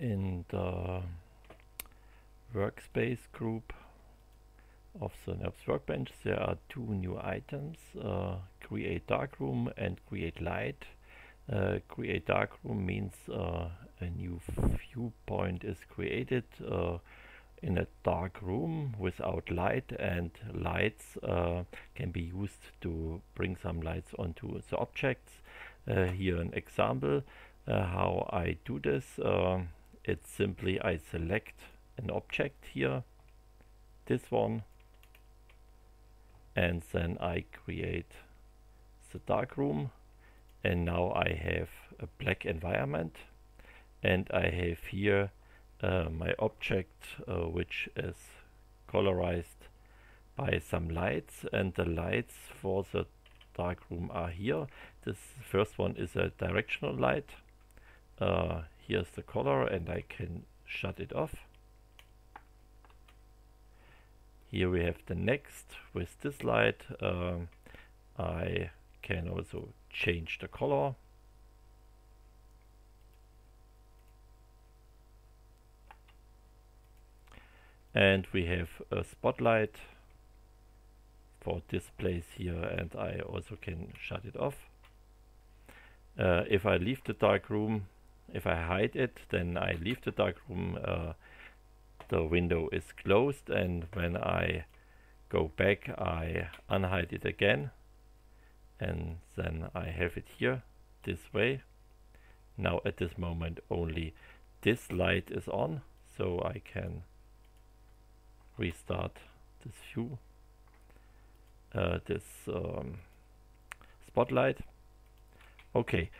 in the workspace group of the NURBS workbench there are two new items uh, create darkroom and create light. Uh, create darkroom means uh, a new viewpoint is created uh, in a dark room without light and lights uh, can be used to bring some lights onto the objects. Uh, here an example how I do this it's simply I select an object here this one and then I create the dark room and now I have a black environment. And I have here uh, my object uh, which is colorized by some lights. And the lights for the dark room are here. This first one is a directional light. Uh, here's the color and I can shut it off. Here we have the next with this light. Um, I can also change the color. And we have a spotlight for this place here and I also can shut it off. Uh, if I leave the dark room if I hide it, then I leave the darkroom, uh, the window is closed and when I go back I unhide it again and then I have it here this way. Now at this moment only this light is on so I can restart this view, uh, this um, spotlight. Okay,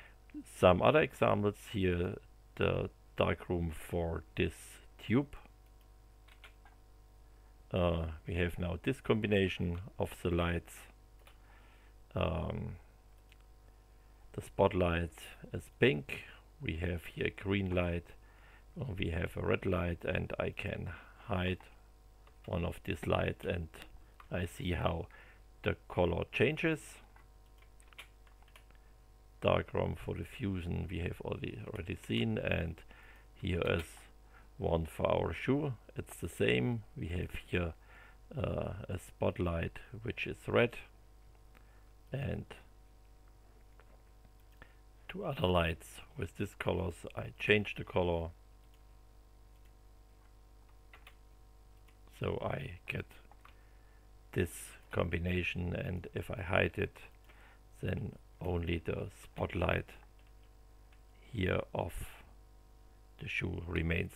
some other examples here the darkroom for this tube. Uh, we have now this combination of the lights um, the spotlight is pink. We have here a green light. Uh, we have a red light and I can hide one of these lights and I see how the color changes diagram for the fusion we have already, already seen and here is one for our shoe. It's the same. We have here uh, a spotlight which is red and two other lights with these colors. I change the color so I get this combination and if I hide it then only the spotlight here of the shoe remains